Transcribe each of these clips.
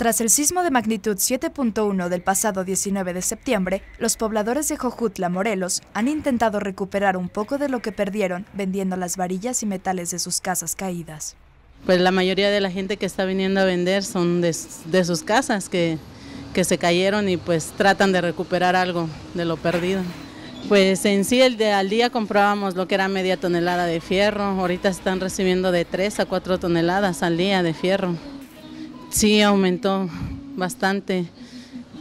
Tras el sismo de magnitud 7.1 del pasado 19 de septiembre, los pobladores de Jojutla, Morelos, han intentado recuperar un poco de lo que perdieron vendiendo las varillas y metales de sus casas caídas. Pues la mayoría de la gente que está viniendo a vender son de, sus casas que, que se cayeron y pues tratan de recuperar algo de lo perdido. Pues en sí el de, al día comprábamos lo que era media tonelada de fierro, ahorita están recibiendo de 3 a 4 toneladas al día de fierro. Sí, aumentó bastante,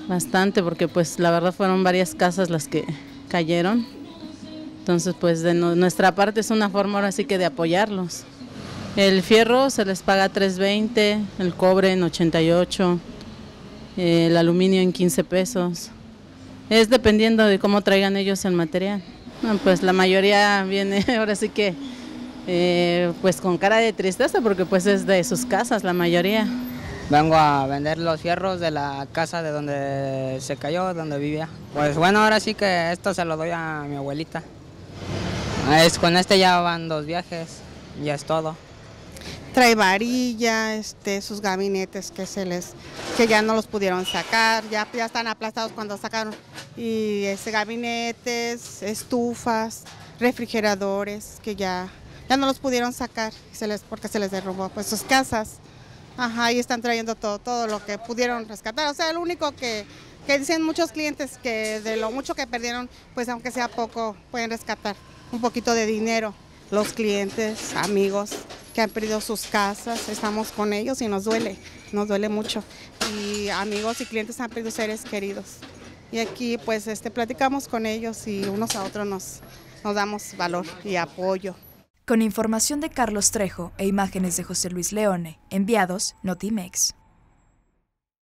bastante, porque pues la verdad fueron varias casas las que cayeron. Entonces pues de nuestra parte es una forma ahora sí que de apoyarlos. El fierro se les paga 3.20, el cobre en 88, el aluminio en 15 pesos. Es dependiendo de cómo traigan ellos el material. pues la mayoría viene ahora sí que eh, pues con cara de tristeza porque pues es de sus casas la mayoría. Vengo a vender los fierros de la casa de donde se cayó, donde vivía. Pues bueno, ahora sí que esto se lo doy a mi abuelita. Es, con este ya van dos viajes, ya es todo. Trae varilla, este, sus gabinetes que se les, que ya no los pudieron sacar, ya, ya están aplastados cuando sacaron. Y ese gabinetes, estufas, refrigeradores que ya, ya no los pudieron sacar se les, porque se les derrumbó pues sus casas. Ajá, y están trayendo todo, todo lo que pudieron rescatar. O sea, lo único que, dicen muchos clientes que de lo mucho que perdieron, pues aunque sea poco, pueden rescatar un poquito de dinero. Los clientes, amigos que han perdido sus casas, estamos con ellos y nos duele, nos duele mucho. Y amigos y clientes han perdido seres queridos. Y aquí pues este, platicamos con ellos y unos a otros nos damos valor y apoyo. Con información de Carlos Trejo e imágenes de José Luis Leone, enviados Notimex.